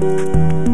Música